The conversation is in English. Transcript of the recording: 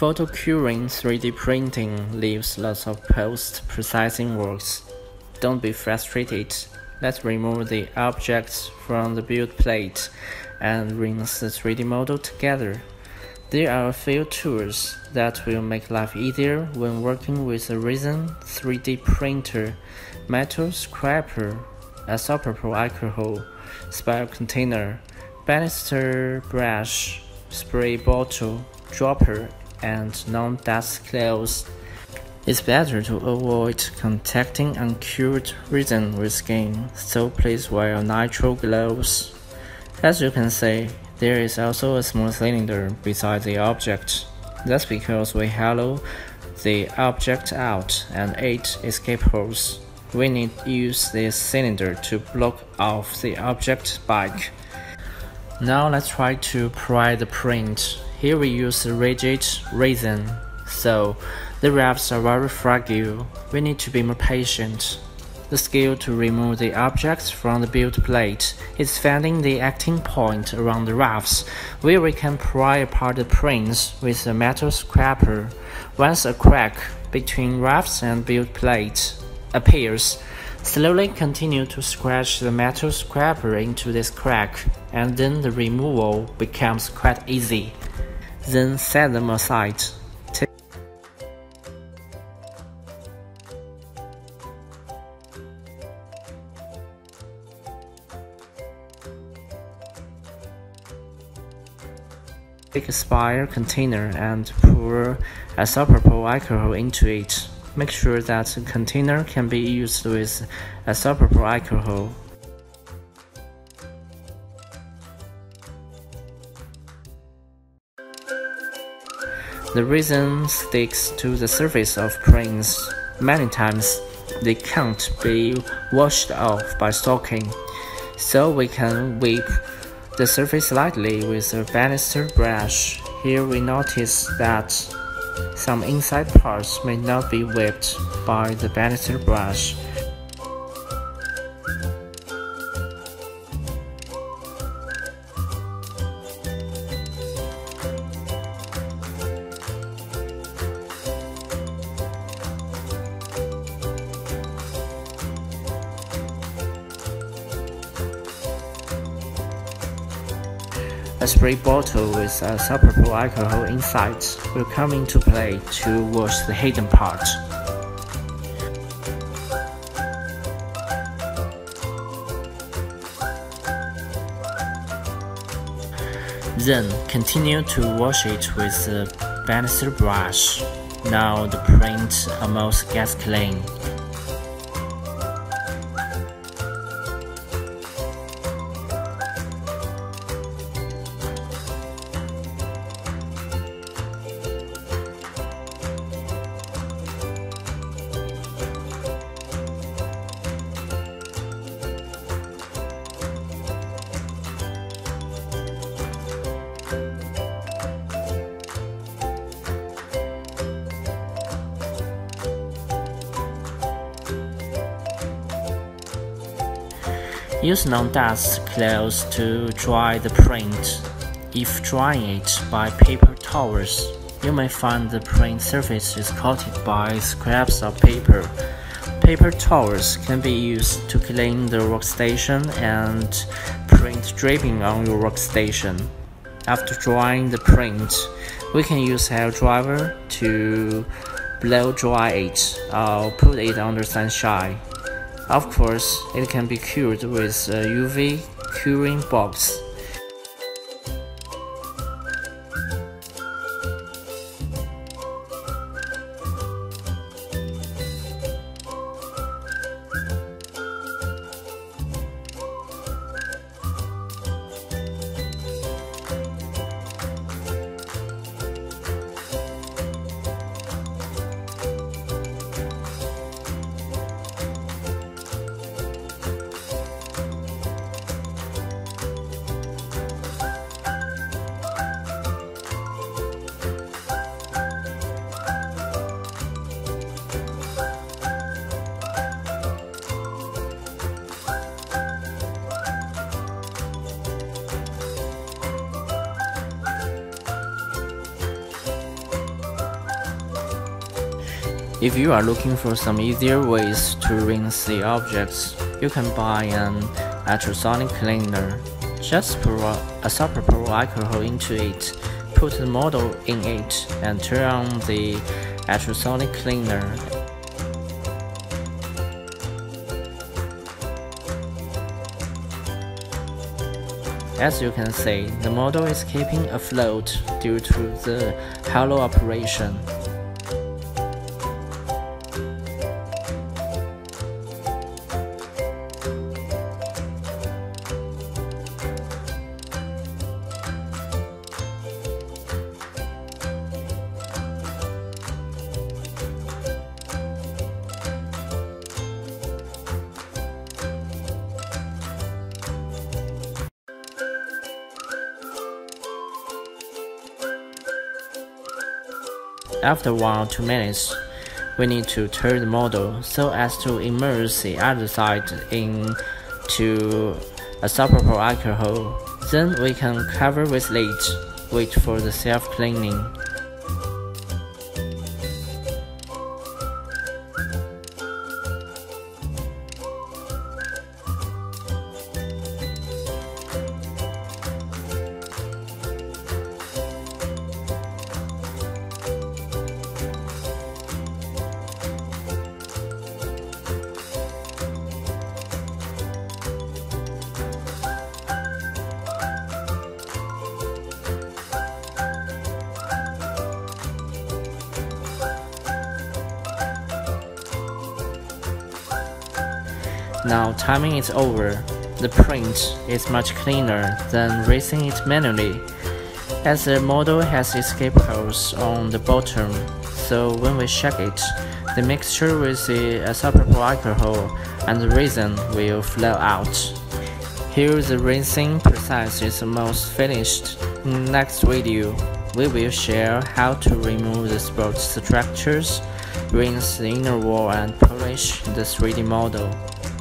Photo curing 3D printing leaves lots of post-processing works. Don't be frustrated. Let's remove the objects from the build plate and rinse the 3D model together. There are a few tools that will make life easier when working with a resin 3D printer, metal scraper, isopropyl alcohol, spiral container, banister brush, spray bottle, dropper, and non-dust clothes. It's better to avoid contacting uncured resin with skin, so please wear nitrile gloves. As you can see, there is also a small cylinder beside the object. That's because we hollow the object out and eight escape holes. We need to use this cylinder to block off the object back. Now let's try to pry the print. Here we use rigid resin, so the rafts are very fragile. We need to be more patient. The skill to remove the objects from the build plate is finding the acting point around the rafts, where we can pry apart the prints with a metal scraper. Once a crack between rafts and build plate appears, slowly continue to scratch the metal scraper into this crack, and then the removal becomes quite easy then set them aside. Take a spire container and pour isopropyl alcohol into it. Make sure that the container can be used with isopropyl alcohol. The resin sticks to the surface of prints. Many times, they can't be washed off by soaking, so we can wipe the surface lightly with a banister brush. Here we notice that some inside parts may not be wiped by the banister brush. A spray bottle with a isopropyl alcohol inside will come into play to wash the hidden part. Then continue to wash it with a banister brush. Now the print almost gets clean. Use non-dust cloths to dry the print. If drying it by paper towels, you may find the print surface is coated by scraps of paper. Paper towels can be used to clean the workstation and print draping on your workstation. After drying the print, we can use hair dryer to blow dry it or put it under sunshine. Of course, it can be cured with uh, a UV curing box. If you are looking for some easier ways to rinse the objects, you can buy an ultrasonic cleaner. Just pour a isopropyl alcohol into it, put the model in it, and turn on the ultrasonic cleaner. As you can see, the model is keeping afloat due to the hollow operation. After 1 or 2 minutes, we need to turn the model so as to immerse the other side into isopropyl alcohol. Then we can cover with lid, wait for the self-cleaning. Now timing is over. The print is much cleaner than rinsing it manually, as the model has escape holes on the bottom, so when we shake it, the mixture with the isopropyl alcohol and the resin will flow out. Here the rinsing process is almost finished. Next video, we will share how to remove the support structures, rinse the inner wall and polish the 3D model.